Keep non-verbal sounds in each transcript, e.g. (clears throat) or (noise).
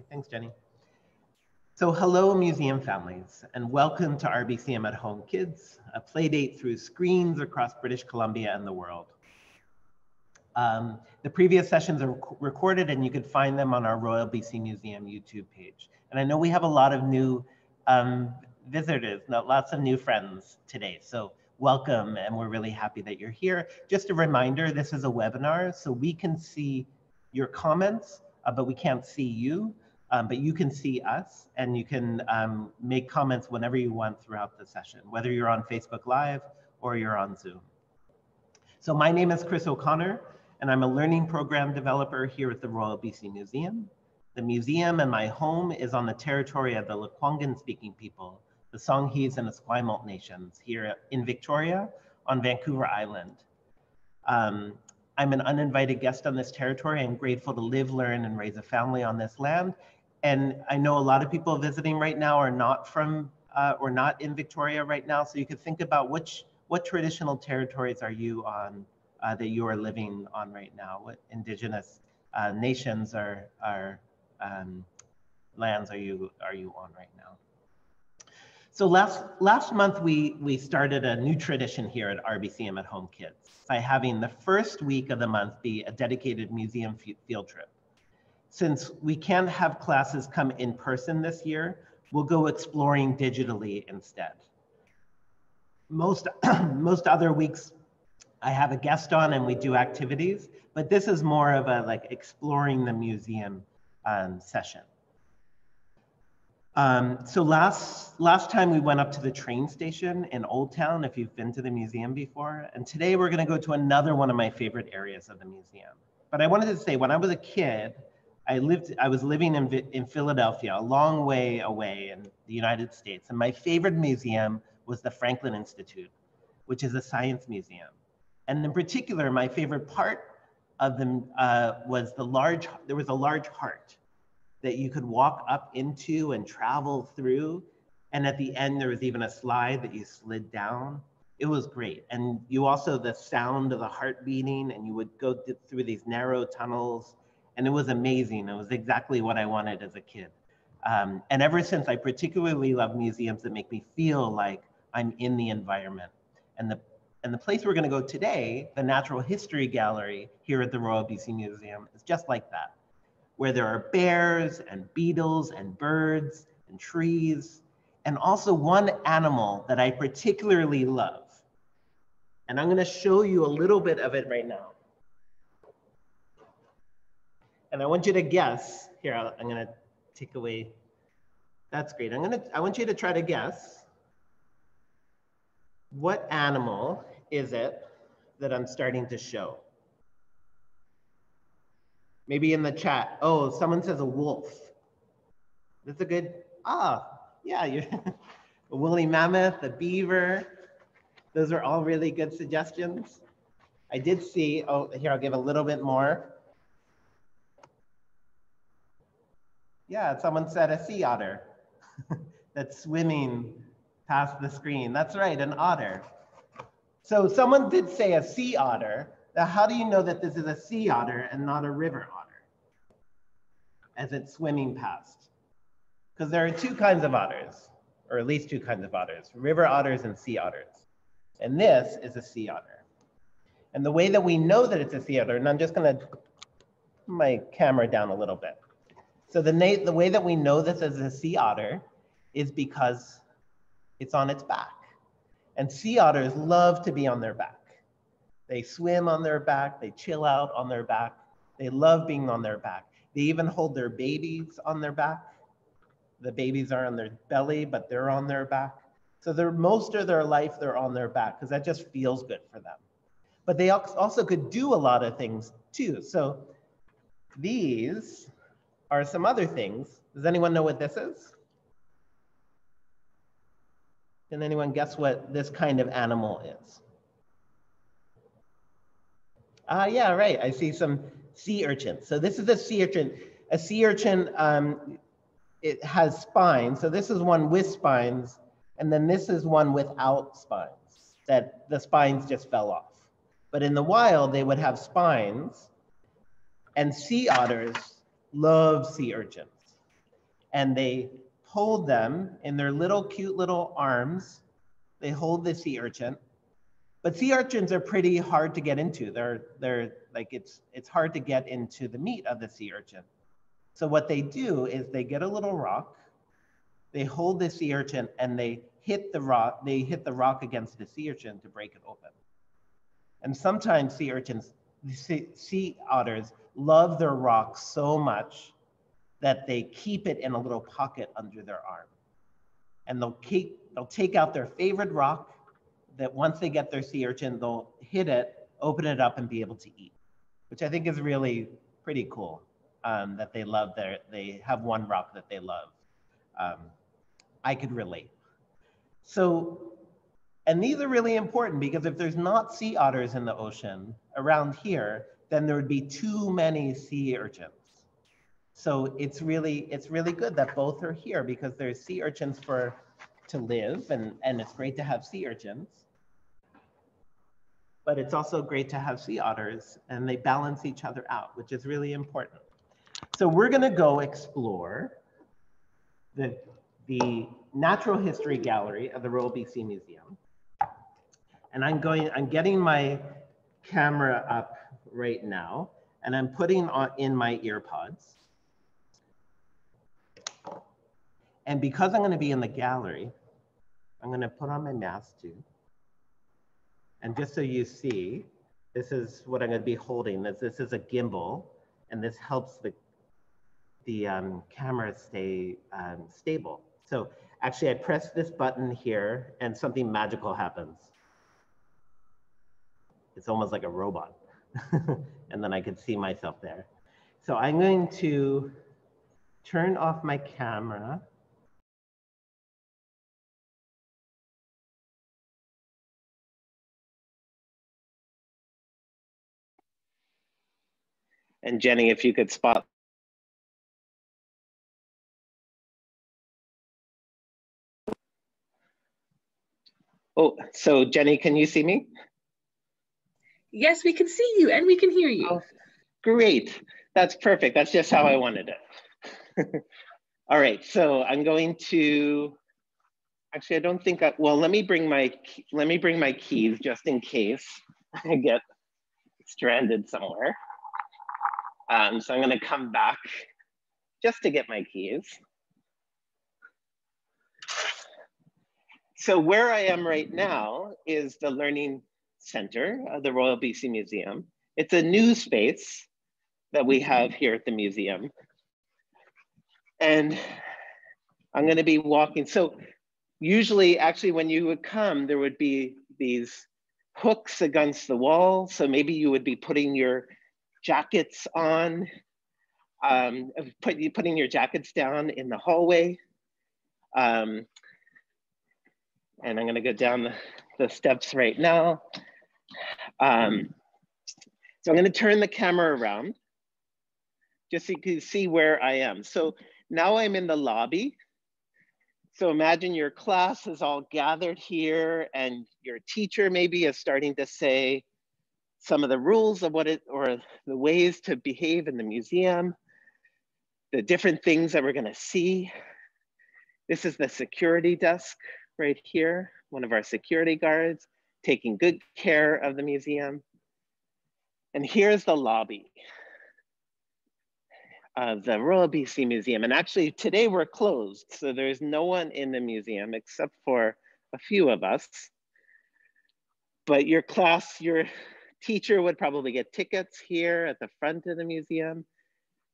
Okay, thanks, Jenny. So hello, museum families, and welcome to RBCM at Home Kids, a playdate through screens across British Columbia and the world. Um, the previous sessions are recorded and you can find them on our Royal BC Museum YouTube page. And I know we have a lot of new um, visitors, lots of new friends today. So welcome and we're really happy that you're here. Just a reminder, this is a webinar, so we can see your comments, uh, but we can't see you. Um, but you can see us and you can um, make comments whenever you want throughout the session, whether you're on Facebook Live or you're on Zoom. So my name is Chris O'Connor and I'm a learning program developer here at the Royal BC Museum. The museum and my home is on the territory of the Lekwungen speaking people, the Songhees and Esquimalt nations here in Victoria on Vancouver Island. Um, I'm an uninvited guest on this territory. I'm grateful to live, learn, and raise a family on this land. And I know a lot of people visiting right now are not from uh, or not in Victoria right now. So you could think about which what traditional territories are you on uh, that you are living on right now? What indigenous uh, nations are, are um, lands are you, are you on right now? So last, last month, we, we started a new tradition here at RBCM at Home Kids by having the first week of the month be a dedicated museum field trip. Since we can't have classes come in person this year, we'll go exploring digitally instead. Most, (clears throat) most other weeks I have a guest on and we do activities, but this is more of a like exploring the museum um, session. Um, so last, last time we went up to the train station in Old Town, if you've been to the museum before, and today we're gonna go to another one of my favorite areas of the museum. But I wanted to say, when I was a kid, I lived, I was living in, in Philadelphia, a long way away in the United States, and my favorite museum was the Franklin Institute, which is a science museum. And in particular, my favorite part of them uh, was the large, there was a large heart that you could walk up into and travel through. And at the end, there was even a slide that you slid down. It was great. And you also, the sound of the heart beating, and you would go through these narrow tunnels. And it was amazing. It was exactly what I wanted as a kid. Um, and ever since, I particularly love museums that make me feel like I'm in the environment. And the and the place we're going to go today, the Natural History Gallery here at the Royal BC Museum, is just like that, where there are bears and beetles and birds and trees, and also one animal that I particularly love. And I'm going to show you a little bit of it right now. And I want you to guess. Here, I'm going to take away. That's great. I'm going to, I want you to try to guess what animal is it that I'm starting to show? Maybe in the chat. Oh, someone says a wolf. That's a good, ah, yeah, you're (laughs) a woolly mammoth, a beaver. Those are all really good suggestions. I did see, oh, here, I'll give a little bit more. Yeah, someone said a sea otter (laughs) that's swimming past the screen. That's right, an otter. So someone did say a sea otter. Now, how do you know that this is a sea otter and not a river otter as it's swimming past? Because there are two kinds of otters, or at least two kinds of otters, river otters and sea otters. And this is a sea otter. And the way that we know that it's a sea otter, and I'm just gonna my camera down a little bit. So the, the way that we know this is a sea otter is because it's on its back. And sea otters love to be on their back. They swim on their back, they chill out on their back. They love being on their back. They even hold their babies on their back. The babies are on their belly, but they're on their back. So they're most of their life, they're on their back because that just feels good for them. But they also could do a lot of things too. So these are some other things. Does anyone know what this is? Can anyone guess what this kind of animal is? Ah, uh, yeah, right. I see some sea urchins. So this is a sea urchin. A sea urchin, um, it has spines. So this is one with spines, and then this is one without spines, that the spines just fell off. But in the wild, they would have spines, and sea otters love sea urchins. and they hold them in their little cute little arms. They hold the sea urchin. But sea urchins are pretty hard to get into. They're, they're like, it's, it's hard to get into the meat of the sea urchin. So what they do is they get a little rock, they hold the sea urchin and they hit the rock, they hit the rock against the sea urchin to break it open. And sometimes sea urchins, sea otters love their rock so much that they keep it in a little pocket under their arm. And they'll, keep, they'll take out their favorite rock that once they get their sea urchin, they'll hit it, open it up and be able to eat, which I think is really pretty cool um, that they love their, they have one rock that they love. Um, I could relate. So, and these are really important because if there's not sea otters in the ocean around here, then there would be too many sea urchins. So it's really, it's really good that both are here because there's sea urchins for to live and, and it's great to have sea urchins. But it's also great to have sea otters and they balance each other out, which is really important. So we're gonna go explore the, the Natural History Gallery of the Royal BC Museum. And I'm going, I'm getting my camera up right now and I'm putting on in my earpods. And because I'm gonna be in the gallery, I'm gonna put on my mask too. And just so you see, this is what I'm gonna be holding. This, this is a gimbal and this helps the, the um, camera stay um, stable. So actually I press this button here and something magical happens. It's almost like a robot. (laughs) and then I could see myself there. So I'm going to turn off my camera. And Jenny, if you could spot Oh, so Jenny, can you see me? Yes, we can see you and we can hear you. Oh, great. That's perfect. That's just how I wanted it. (laughs) All right, so I'm going to, actually, I don't think I, well, let me bring my, let me bring my keys just in case I get stranded somewhere. Um, so I'm gonna come back just to get my keys. So where I am right now is the Learning Center of the Royal BC Museum. It's a new space that we have here at the museum. And I'm gonna be walking. So usually actually when you would come, there would be these hooks against the wall. So maybe you would be putting your jackets on, um, put, putting your jackets down in the hallway. Um, and I'm gonna go down the, the steps right now. Um, so I'm gonna turn the camera around just so you can see where I am. So now I'm in the lobby. So imagine your class is all gathered here and your teacher maybe is starting to say some of the rules of what it, or the ways to behave in the museum, the different things that we're gonna see. This is the security desk right here, one of our security guards taking good care of the museum. And here's the lobby of the Royal BC Museum. And actually today we're closed. So there's no one in the museum except for a few of us. But your class, your teacher would probably get tickets here at the front of the museum.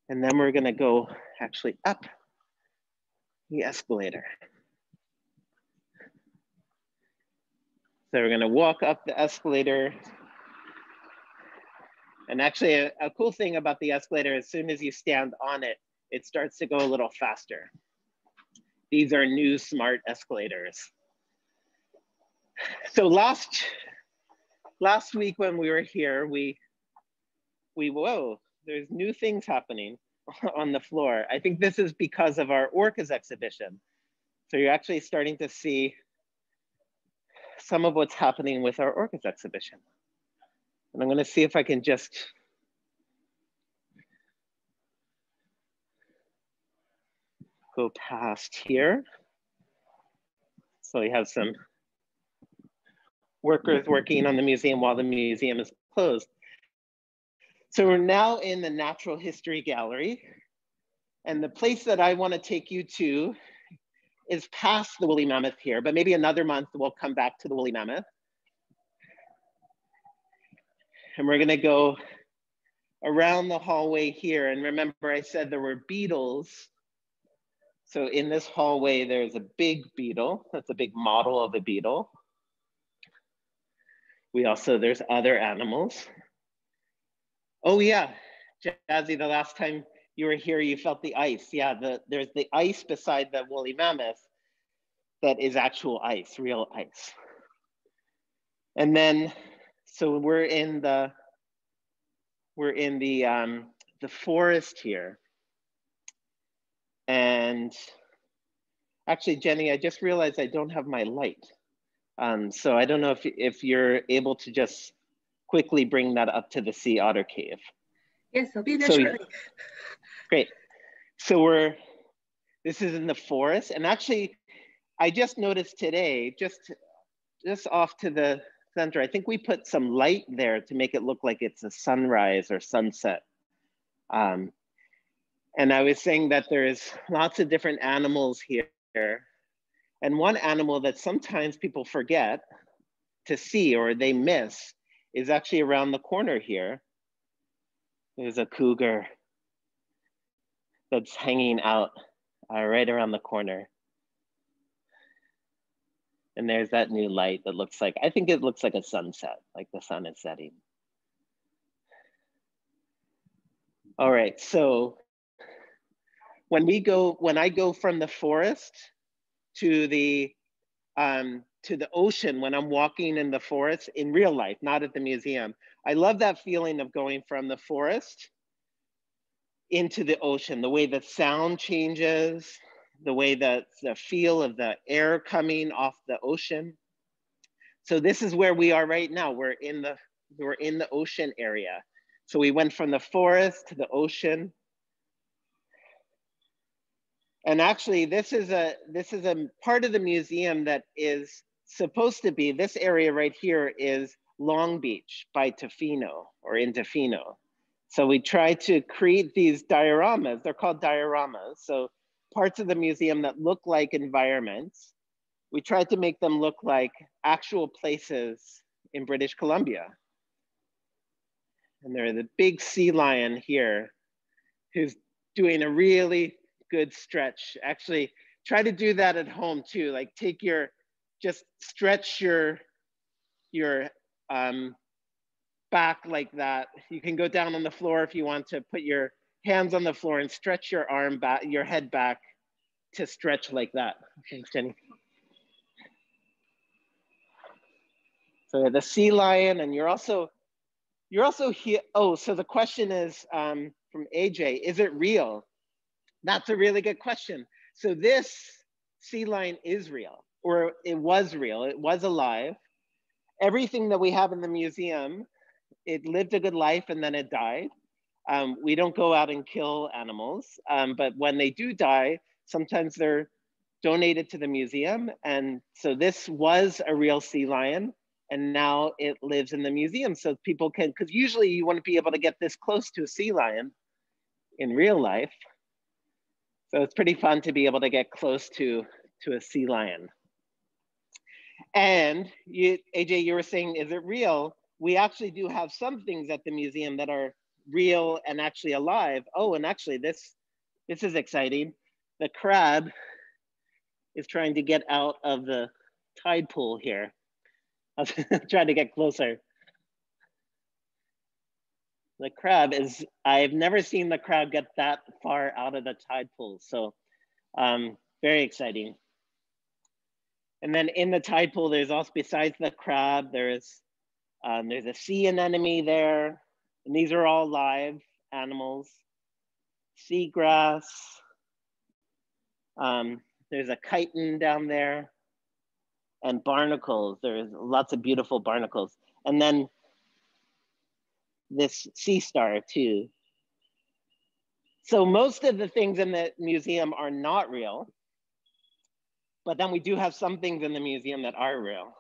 And then we're gonna go actually up the escalator. So we're gonna walk up the escalator. And actually a, a, cool thing about the escalator, as soon as you stand on it, it starts to go a little faster. These are new smart escalators. So last, last week when we were here, we, we, whoa, there's new things happening (laughs) on the floor. I think this is because of our orcas exhibition. So you're actually starting to see some of what's happening with our orcas exhibition. And I'm gonna see if I can just go past here. So we have some workers working on the museum while the museum is closed. So we're now in the Natural History Gallery. And the place that I wanna take you to is past the woolly mammoth here, but maybe another month we'll come back to the woolly mammoth. And we're gonna go around the hallway here. And remember I said there were beetles. So in this hallway, there's a big beetle. That's a big model of a beetle. We also, there's other animals. Oh yeah, Jazzy, the last time you were here, you felt the ice. Yeah, the, there's the ice beside the woolly mammoth that is actual ice, real ice. And then, so we're in the, we're in the, um, the forest here. And actually, Jenny, I just realized I don't have my light. Um, so I don't know if, if you're able to just quickly bring that up to the sea otter cave. Yes, I'll be there so, shortly. Great. So we're, this is in the forest. And actually, I just noticed today, just, just off to the center, I think we put some light there to make it look like it's a sunrise or sunset. Um, and I was saying that there's lots of different animals here and one animal that sometimes people forget to see or they miss is actually around the corner here. There's a cougar that's hanging out uh, right around the corner. And there's that new light that looks like, I think it looks like a sunset, like the sun is setting. All right, so when we go, when I go from the forest to the um, to the ocean when I'm walking in the forest in real life, not at the museum. I love that feeling of going from the forest into the ocean, the way the sound changes, the way that the feel of the air coming off the ocean. So this is where we are right now. We're in the we're in the ocean area. So we went from the forest to the ocean and actually, this is a this is a part of the museum that is supposed to be, this area right here is Long Beach by Tofino or in Tofino. So we try to create these dioramas, they're called dioramas. So parts of the museum that look like environments, we tried to make them look like actual places in British Columbia. And there's a big sea lion here who's doing a really good stretch. Actually, try to do that at home too. Like take your, just stretch your, your um, back like that. You can go down on the floor if you want to put your hands on the floor and stretch your arm back, your head back to stretch like that. Thanks, Jenny. So the sea lion, and you're also, you're also here. Oh, so the question is um, from AJ, is it real? That's a really good question. So this sea lion is real, or it was real, it was alive. Everything that we have in the museum, it lived a good life and then it died. Um, we don't go out and kill animals, um, but when they do die, sometimes they're donated to the museum. And so this was a real sea lion and now it lives in the museum so people can, because usually you wouldn't be able to get this close to a sea lion in real life. So it's pretty fun to be able to get close to, to a sea lion. And you, AJ, you were saying, is it real? We actually do have some things at the museum that are real and actually alive. Oh, and actually this, this is exciting. The crab is trying to get out of the tide pool here. (laughs) I was trying to get closer the crab is, I've never seen the crab get that far out of the tide pool. So um, very exciting. And then in the tide pool, there's also, besides the crab, there's, um, there's a sea anemone there. And these are all live animals. Seagrass. Um, there's a chiton down there and barnacles. There's lots of beautiful barnacles. And then this sea star too. So most of the things in the museum are not real, but then we do have some things in the museum that are real.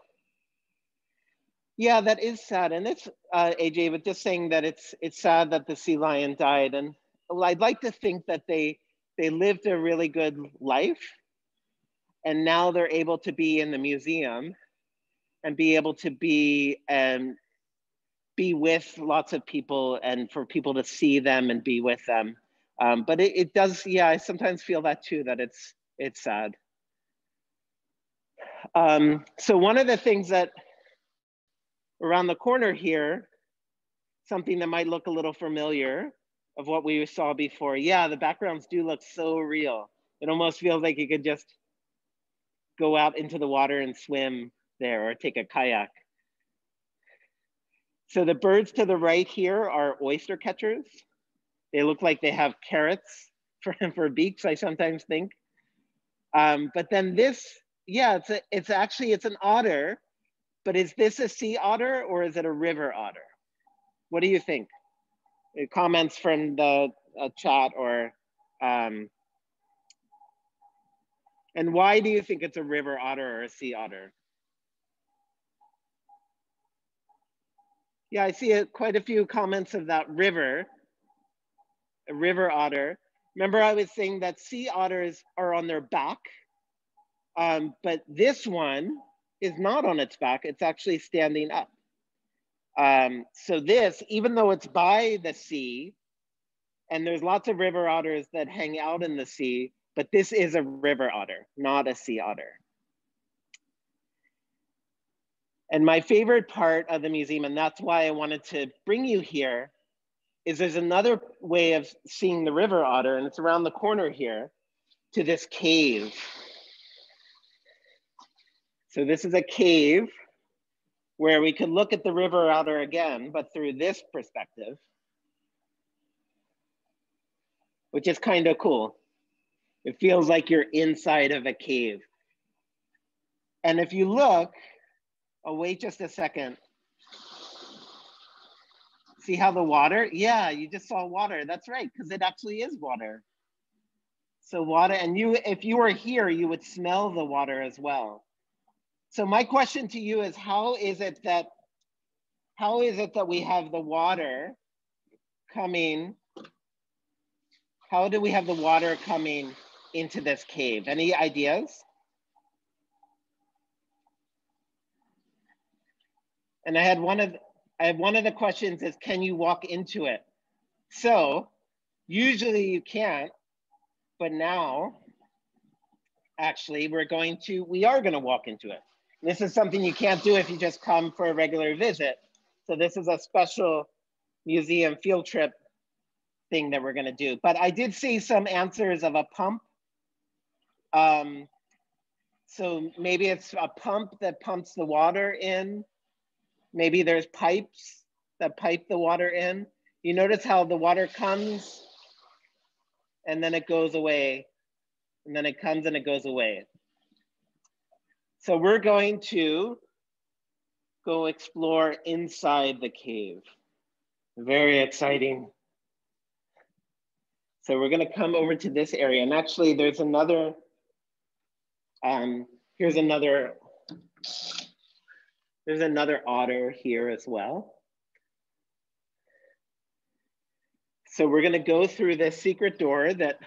Yeah, that is sad. And it's, uh, AJ, but just saying that it's, it's sad that the sea lion died. And well, I'd like to think that they, they lived a really good life and now they're able to be in the museum and be able to be and um, be with lots of people and for people to see them and be with them. Um, but it, it does, yeah, I sometimes feel that too, that it's, it's sad. Um, so one of the things that around the corner here, something that might look a little familiar of what we saw before. Yeah, the backgrounds do look so real. It almost feels like you could just go out into the water and swim there or take a kayak. So the birds to the right here are oyster catchers. They look like they have carrots (laughs) for, for beaks, I sometimes think. Um, but then this, yeah, it's, a, it's actually, it's an otter, but is this a sea otter or is it a river otter? What do you think? Uh, comments from the uh, chat or, um, and why do you think it's a river otter or a sea otter? Yeah, I see a, quite a few comments of that river, a river otter. Remember I was saying that sea otters are on their back, um, but this one is not on its back, it's actually standing up. Um, so this, even though it's by the sea, and there's lots of river otters that hang out in the sea, but this is a river otter, not a sea otter. And my favorite part of the museum, and that's why I wanted to bring you here, is there's another way of seeing the river otter, and it's around the corner here to this cave. So this is a cave where we could look at the river otter again, but through this perspective, which is kind of cool. It feels like you're inside of a cave. And if you look, oh, wait just a second. See how the water? Yeah, you just saw water. That's right, because it actually is water. So water, and you, if you were here, you would smell the water as well. So my question to you is how is it that how is it that we have the water coming how do we have the water coming into this cave? Any ideas? And I had one of I have one of the questions is can you walk into it? So usually you can't, but now actually we're going to we are going to walk into it. This is something you can't do if you just come for a regular visit. So this is a special museum field trip thing that we're gonna do. But I did see some answers of a pump. Um, so maybe it's a pump that pumps the water in. Maybe there's pipes that pipe the water in. You notice how the water comes and then it goes away and then it comes and it goes away. So we're going to go explore inside the cave. Very exciting. So we're gonna come over to this area. And actually there's another, um, here's another, there's another otter here as well. So we're gonna go through this secret door that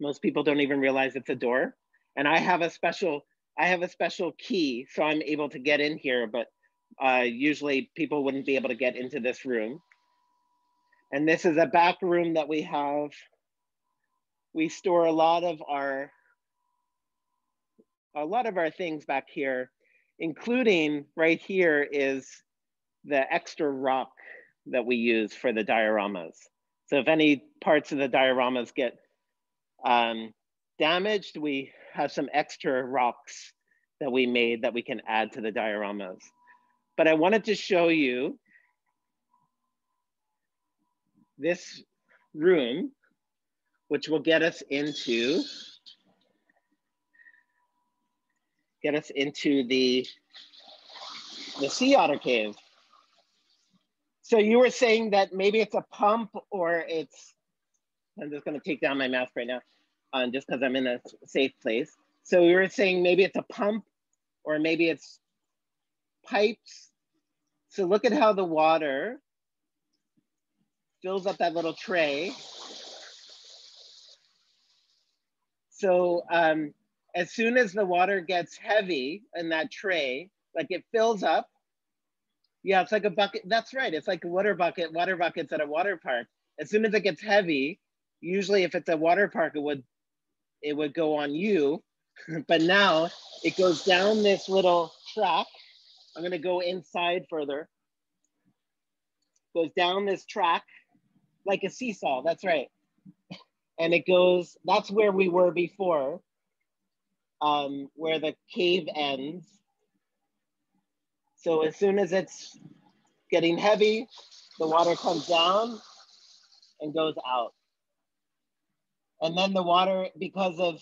most people don't even realize it's a door and I have a special I have a special key, so I'm able to get in here, but uh, usually people wouldn't be able to get into this room. And this is a back room that we have. We store a lot of our a lot of our things back here, including right here is the extra rock that we use for the dioramas. So if any parts of the dioramas get um, damaged, we have some extra rocks that we made that we can add to the dioramas. But I wanted to show you this room, which will get us into get us into the the sea otter cave. So you were saying that maybe it's a pump or it's, I'm just gonna take down my mask right now, um, just because I'm in a safe place. So we were saying maybe it's a pump or maybe it's pipes. So look at how the water fills up that little tray. So um, as soon as the water gets heavy in that tray, like it fills up, yeah, it's like a bucket. That's right. It's like a water bucket, water buckets at a water park. As soon as it gets heavy, usually if it's a water park, it would it would go on you. (laughs) but now it goes down this little track. I'm gonna go inside further. Goes down this track like a seesaw. That's right. And it goes, that's where we were before, um, where the cave ends. So as soon as it's getting heavy, the water comes down and goes out. And then the water, because of,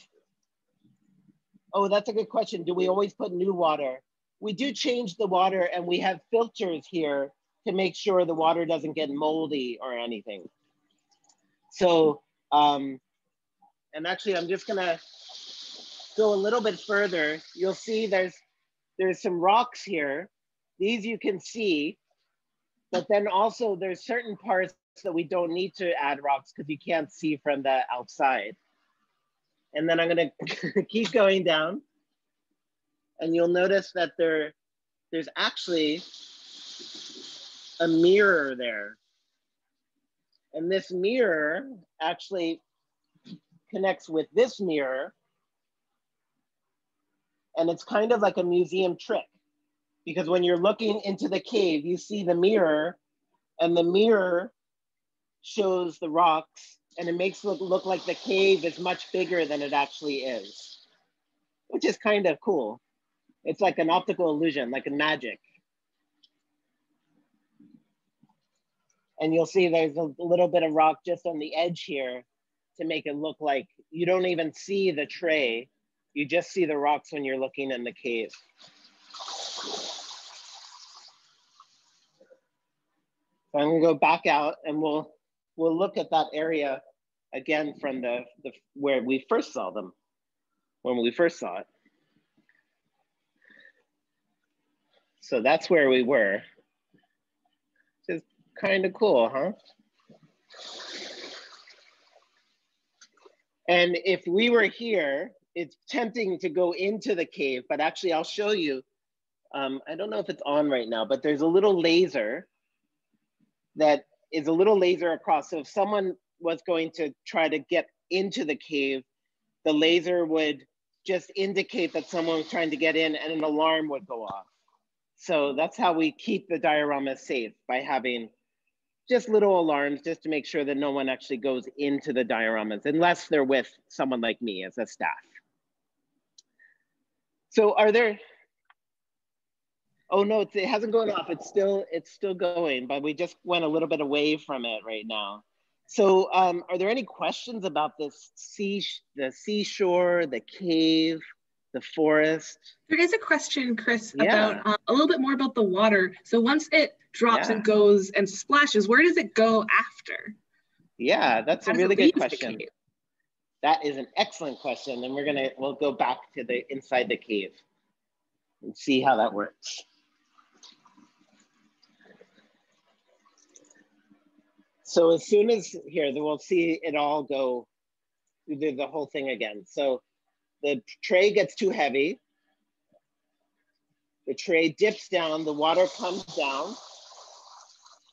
oh, that's a good question. Do we always put new water? We do change the water and we have filters here to make sure the water doesn't get moldy or anything. So, um, and actually I'm just gonna go a little bit further. You'll see there's, there's some rocks here. These you can see, but then also there's certain parts that we don't need to add rocks because you can't see from the outside. And then I'm gonna (laughs) keep going down and you'll notice that there, there's actually a mirror there. And this mirror actually connects with this mirror. And it's kind of like a museum trick because when you're looking into the cave, you see the mirror and the mirror shows the rocks and it makes it look, look like the cave is much bigger than it actually is, which is kind of cool. It's like an optical illusion, like a magic. And you'll see there's a little bit of rock just on the edge here to make it look like you don't even see the tray. You just see the rocks when you're looking in the cave. So I'm gonna go back out and we'll we'll look at that area again from the, the where we first saw them, when we first saw it. So that's where we were. Just kind of cool, huh? And if we were here, it's tempting to go into the cave, but actually I'll show you. Um, I don't know if it's on right now, but there's a little laser that is a little laser across. So if someone was going to try to get into the cave, the laser would just indicate that someone was trying to get in and an alarm would go off. So that's how we keep the diorama safe by having just little alarms just to make sure that no one actually goes into the dioramas unless they're with someone like me as a staff. So are there, oh no, it hasn't gone off. It's still, it's still going, but we just went a little bit away from it right now. So um, are there any questions about this sea, the seashore, the cave, the forest? There is a question, Chris, yeah. about uh, a little bit more about the water. So once it drops yeah. and goes and splashes, where does it go after? Yeah, that's How a really good question. That is an excellent question. And we're gonna, we'll go back to the inside the cave and see how that works. So as soon as here, then we'll see it all go the whole thing again. So the tray gets too heavy. The tray dips down, the water comes down.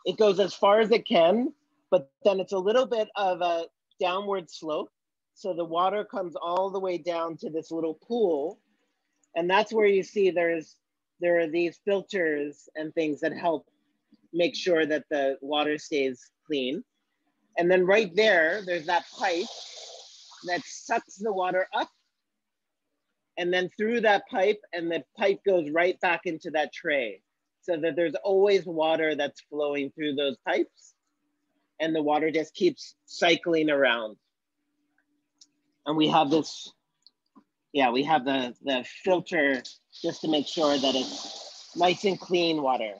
It goes as far as it can, but then it's a little bit of a downward slope. So the water comes all the way down to this little pool. And that's where you see there's there are these filters and things that help make sure that the water stays clean. And then right there, there's that pipe that sucks the water up and then through that pipe and the pipe goes right back into that tray so that there's always water that's flowing through those pipes and the water just keeps cycling around. And we have this, yeah, we have the, the filter just to make sure that it's nice and clean water.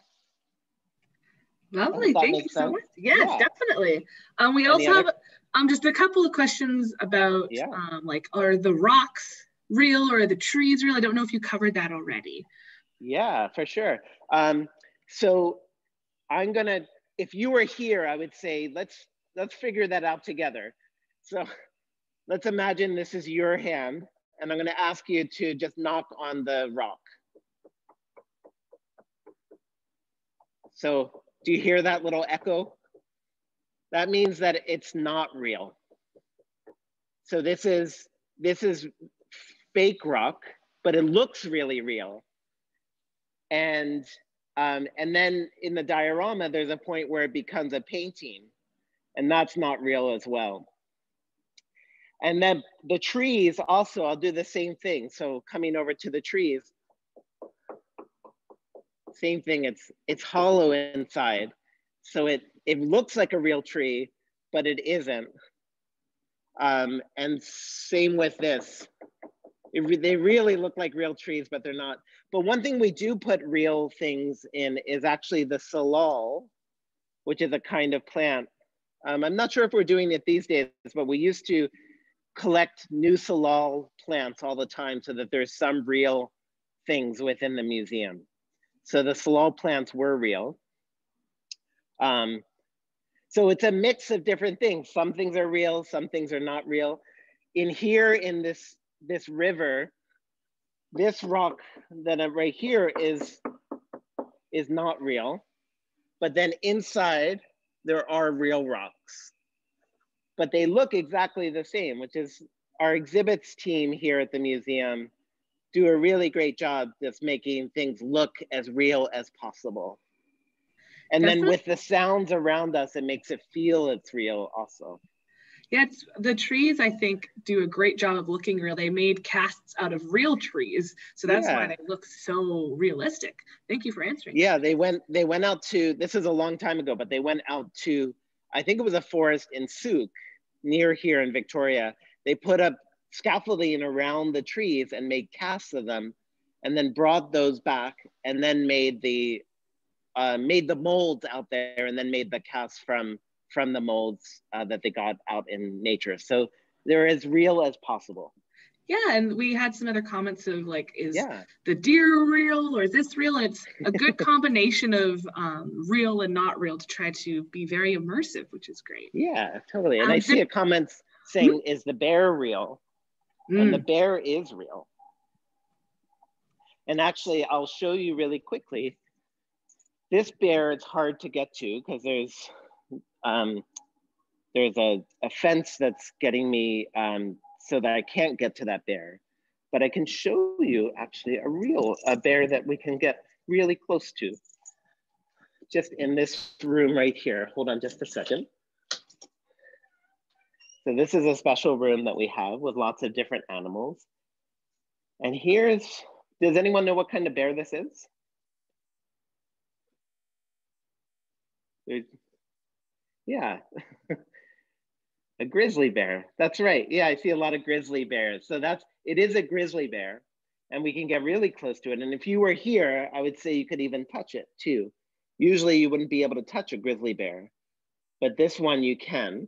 Lovely, thank you sense. so much. Yes, yeah. definitely. Um, we also have um, just a couple of questions about yeah. um, like, are the rocks real or are the trees real? I don't know if you covered that already. Yeah, for sure. Um, so I'm gonna, if you were here, I would say let's let's figure that out together. So (laughs) let's imagine this is your hand, and I'm gonna ask you to just knock on the rock. So do you hear that little echo? That means that it's not real. So this is this is fake rock, but it looks really real. And um, and then in the diorama, there's a point where it becomes a painting, and that's not real as well. And then the trees also, I'll do the same thing. So coming over to the trees, same thing, it's, it's hollow inside. So it, it looks like a real tree, but it isn't. Um, and same with this. It, they really look like real trees, but they're not. But one thing we do put real things in is actually the salal, which is a kind of plant. Um, I'm not sure if we're doing it these days, but we used to collect new salal plants all the time so that there's some real things within the museum. So the salal plants were real. Um, so it's a mix of different things. Some things are real, some things are not real. In here, in this, this river, this rock that I'm right here is, is not real. But then inside, there are real rocks. But they look exactly the same, which is our exhibits team here at the museum do a really great job just making things look as real as possible. And then with the sounds around us, it makes it feel it's real also. Yeah, it's, the trees, I think, do a great job of looking real. They made casts out of real trees. So that's yeah. why they look so realistic. Thank you for answering. Yeah, they went they went out to this is a long time ago, but they went out to I think it was a forest in Sooke near here in Victoria. They put up scaffolding around the trees and made casts of them and then brought those back and then made the uh, made the molds out there and then made the casts from from the molds uh, that they got out in nature. So they're as real as possible. Yeah and we had some other comments of like is yeah. the deer real or is this real? And it's a good (laughs) combination of um, real and not real to try to be very immersive which is great. Yeah totally. And um, i see a comments saying hmm? is the bear real Mm. And the mm. bear is real. And actually, I'll show you really quickly. This bear, it's hard to get to because there's um, there's a, a fence that's getting me um, so that I can't get to that bear. But I can show you actually a real a bear that we can get really close to. Just in this room right here. Hold on just a second. So this is a special room that we have with lots of different animals. And here's, does anyone know what kind of bear this is? Yeah, (laughs) a grizzly bear. That's right. Yeah, I see a lot of grizzly bears. So that's, it is a grizzly bear and we can get really close to it. And if you were here, I would say you could even touch it too. Usually you wouldn't be able to touch a grizzly bear, but this one you can.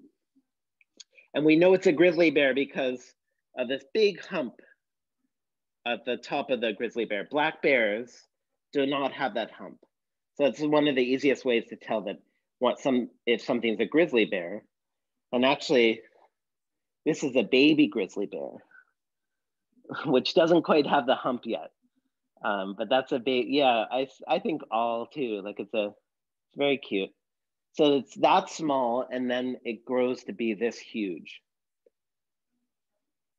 And we know it's a grizzly bear because of this big hump at the top of the grizzly bear. Black bears do not have that hump. So it's one of the easiest ways to tell that what some if something's a grizzly bear. And actually, this is a baby grizzly bear, (laughs) which doesn't quite have the hump yet. Um, but that's a big, yeah, I, I think all too, like it's a, it's very cute. So it's that small and then it grows to be this huge.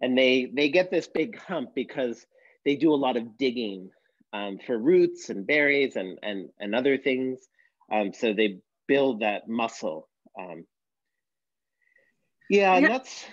And they, they get this big hump because they do a lot of digging um, for roots and berries and, and, and other things. Um, so they build that muscle. Um, yeah, yeah, that's,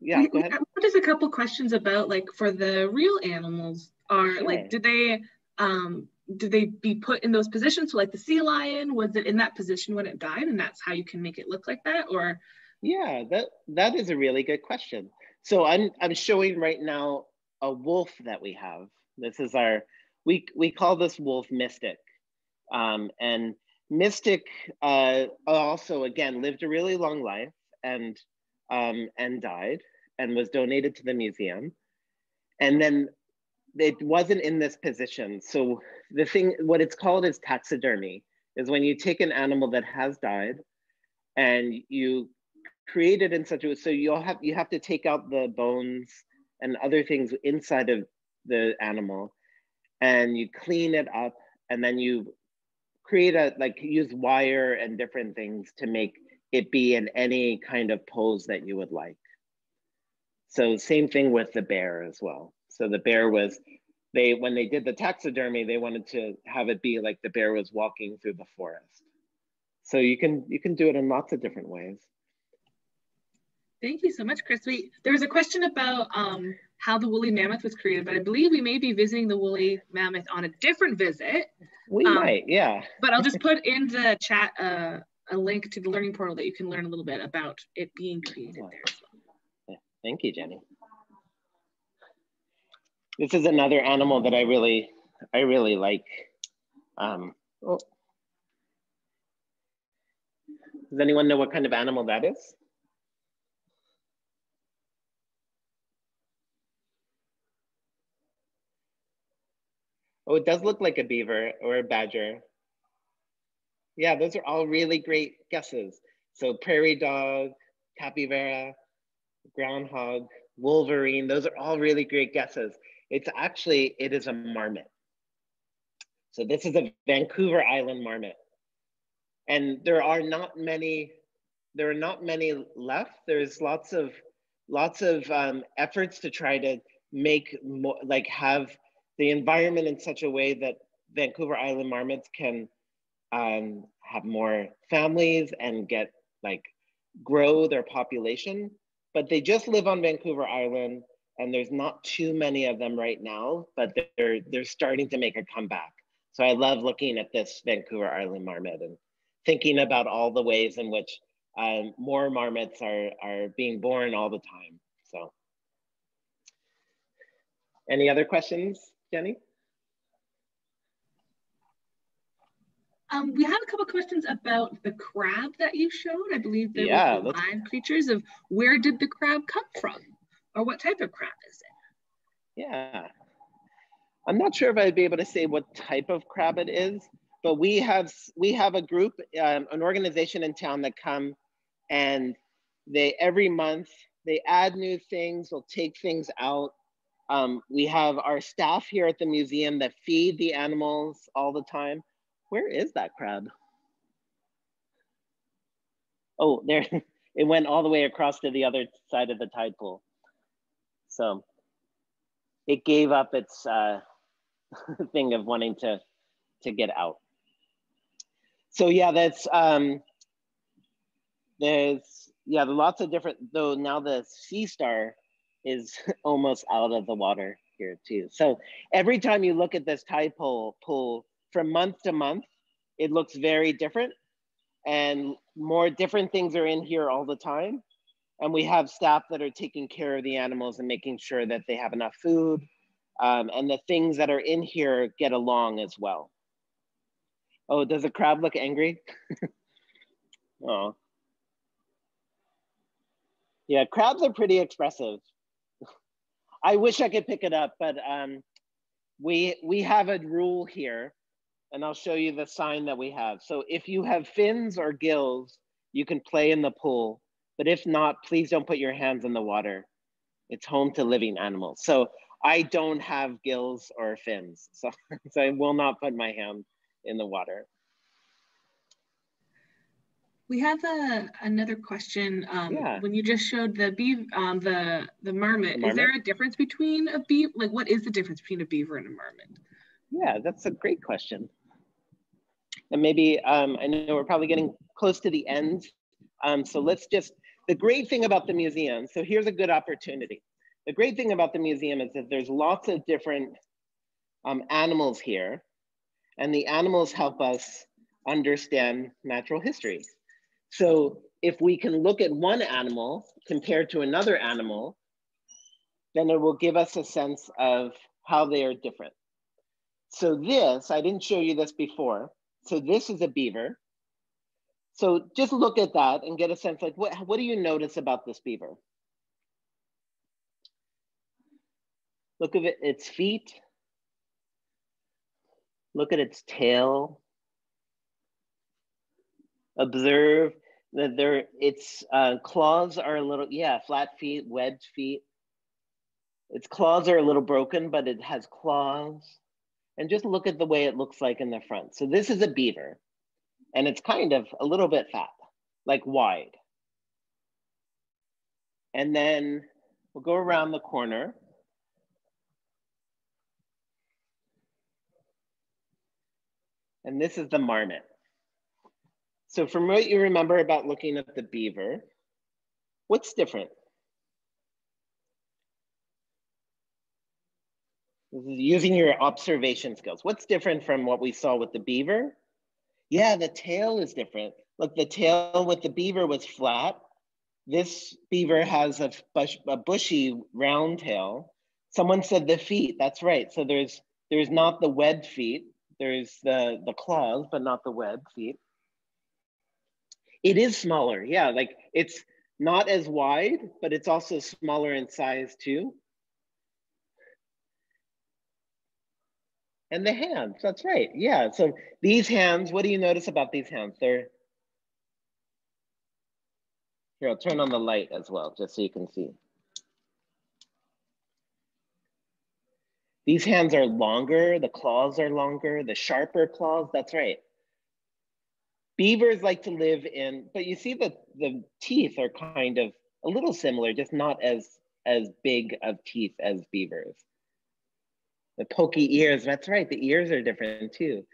yeah, go ahead. Just a couple questions about like for the real animals are sure. like, do they, um, did they be put in those positions? So like the sea lion, was it in that position when it died and that's how you can make it look like that or? Yeah, that, that is a really good question. So I'm, I'm showing right now a wolf that we have. This is our, we, we call this wolf mystic. Um, and Mystic uh, also, again, lived a really long life and, um, and died and was donated to the museum. And then it wasn't in this position. So the thing, what it's called is taxidermy, is when you take an animal that has died and you create it in such a way, so you'll have, you have to take out the bones and other things inside of the animal and you clean it up and then you create a, like use wire and different things to make it be in any kind of pose that you would like. So same thing with the bear as well. So the bear was, they when they did the taxidermy, they wanted to have it be like the bear was walking through the forest. So you can you can do it in lots of different ways. Thank you so much, Chris. We, there was a question about um, how the woolly mammoth was created, but I believe we may be visiting the woolly mammoth on a different visit. We um, might, yeah. but I'll just put in the chat uh, a link to the learning portal that you can learn a little bit about it being created there as well. Thank you, Jenny. This is another animal that I really, I really like. Um, oh. Does anyone know what kind of animal that is? Oh, it does look like a beaver or a badger. Yeah, those are all really great guesses. So prairie dog, capybara, groundhog, wolverine, those are all really great guesses. It's actually, it is a marmot. So this is a Vancouver Island marmot. And there are not many, there are not many left. There's lots of, lots of um, efforts to try to make more, like have the environment in such a way that Vancouver Island marmots can um, have more families and get like grow their population. But they just live on Vancouver Island and there's not too many of them right now, but they're, they're starting to make a comeback. So I love looking at this Vancouver Island marmot and thinking about all the ways in which um, more marmots are, are being born all the time. So any other questions? Jenny? Um, we have a couple questions about the crab that you showed. I believe there yeah, were live creatures of where did the crab come from? Or what type of crab is it? Yeah. I'm not sure if I'd be able to say what type of crab it is, but we have we have a group, um, an organization in town that come and they every month they add new things, they'll take things out, um, we have our staff here at the museum that feed the animals all the time. Where is that crab? Oh, there, (laughs) it went all the way across to the other side of the tide pool. So it gave up its uh, (laughs) thing of wanting to, to get out. So yeah, that's, um, there's, yeah, lots of different, though now the sea star is (laughs) almost out of the water here too. So every time you look at this tide pool, pool from month to month, it looks very different and more different things are in here all the time. And we have staff that are taking care of the animals and making sure that they have enough food um, and the things that are in here get along as well. Oh, does the crab look angry? (laughs) oh. Yeah, crabs are pretty expressive. (laughs) I wish I could pick it up, but um, we we have a rule here, and I'll show you the sign that we have. So if you have fins or gills, you can play in the pool. But if not, please don't put your hands in the water. It's home to living animals. So I don't have gills or fins, (laughs) so, so I will not put my hand in the water. We have a, another question. Um, yeah. When you just showed the beaver, um, the the marmot, the is there a difference between a beaver? Like, what is the difference between a beaver and a marmot? Yeah, that's a great question. And maybe um, I know we're probably getting close to the end, um, so let's just. The great thing about the museum. So here's a good opportunity. The great thing about the museum is that there's lots of different um, animals here, and the animals help us understand natural history. So if we can look at one animal compared to another animal, then it will give us a sense of how they are different. So this, I didn't show you this before, So this is a beaver. So just look at that and get a sense like, what, what do you notice about this beaver? Look at it, its feet. Look at its tail. Observe that there, its uh, claws are a little, yeah, flat feet, webbed feet. Its claws are a little broken, but it has claws. And just look at the way it looks like in the front. So this is a beaver and it's kind of a little bit fat, like wide. And then we'll go around the corner. And this is the marmot. So from what you remember about looking at the beaver, what's different? This is using your observation skills. What's different from what we saw with the beaver? Yeah, the tail is different. Look, the tail with the beaver was flat. This beaver has a, bush, a bushy round tail. Someone said the feet, that's right. So there's there's not the webbed feet. There's the, the claws, but not the webbed feet. It is smaller, yeah, like it's not as wide, but it's also smaller in size too. And the hands, that's right. Yeah, so these hands, what do you notice about these hands? They're, here, I'll turn on the light as well, just so you can see. These hands are longer, the claws are longer, the sharper claws, that's right. Beavers like to live in, but you see that the teeth are kind of a little similar, just not as, as big of teeth as beavers. The pokey ears, that's right, the ears are different too.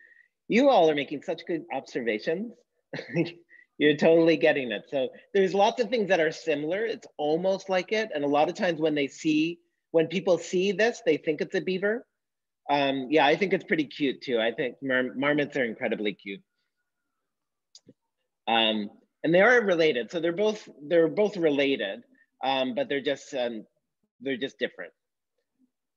You all are making such good observations. (laughs) You're totally getting it. So there's lots of things that are similar. It's almost like it. And a lot of times when they see, when people see this, they think it's a beaver. Um, yeah, I think it's pretty cute too. I think mar marmots are incredibly cute. Um, and they are related. So they're both, they're both related, um, but they're just, um, they're just different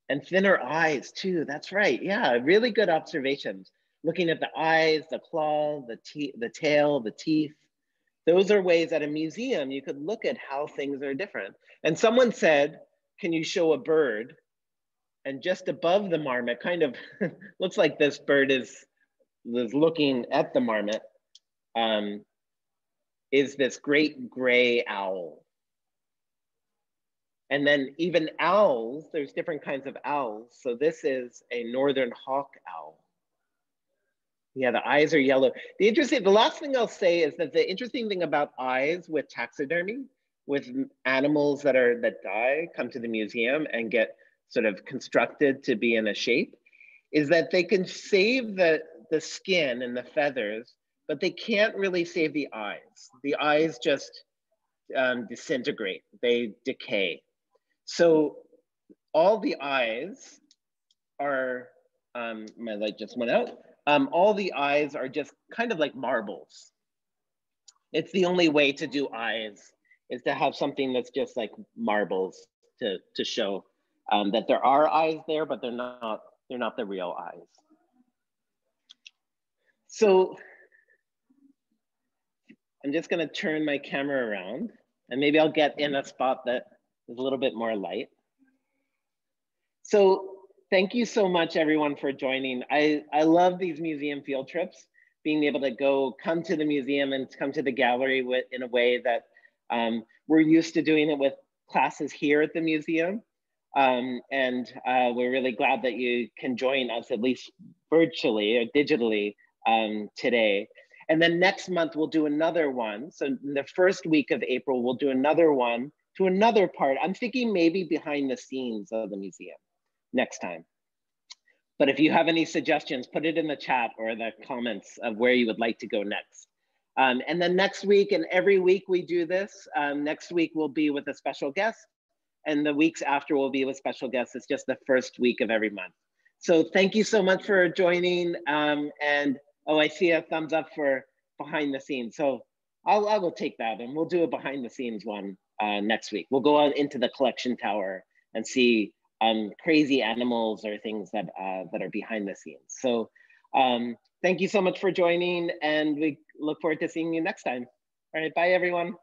and thinner eyes too. That's right. Yeah, really good observations. Looking at the eyes, the claw, the, the tail, the teeth. Those are ways at a museum you could look at how things are different. And someone said, can you show a bird? And just above the marmot, kind of (laughs) looks like this bird is, is looking at the marmot, um, is this great gray owl. And then even owls, there's different kinds of owls. So this is a northern hawk owl. Yeah, the eyes are yellow. The interesting, the last thing I'll say is that the interesting thing about eyes with taxidermy, with animals that are that die, come to the museum and get sort of constructed to be in a shape, is that they can save the, the skin and the feathers, but they can't really save the eyes. The eyes just um, disintegrate, they decay. So all the eyes are, um, my light just went out. Um, all the eyes are just kind of like marbles. It's the only way to do eyes is to have something that's just like marbles to, to show um, that there are eyes there, but they're not, they're not the real eyes. So I'm just gonna turn my camera around and maybe I'll get in a spot that a little bit more light. So thank you so much everyone for joining. I, I love these museum field trips, being able to go come to the museum and come to the gallery with, in a way that um, we're used to doing it with classes here at the museum. Um, and uh, we're really glad that you can join us at least virtually or digitally um, today. And then next month we'll do another one. So in the first week of April, we'll do another one to another part. I'm thinking maybe behind the scenes of the museum next time. But if you have any suggestions, put it in the chat or the comments of where you would like to go next. Um, and then next week and every week we do this. Um, next week will be with a special guest and the weeks after will be with special guests. It's just the first week of every month. So thank you so much for joining. Um, and oh, I see a thumbs up for behind the scenes. So I'll, I will take that and we'll do a behind the scenes one uh, next week. We'll go out into the collection tower and see um, crazy animals or things that uh, that are behind the scenes. So um, thank you so much for joining and we look forward to seeing you next time. All right, bye everyone.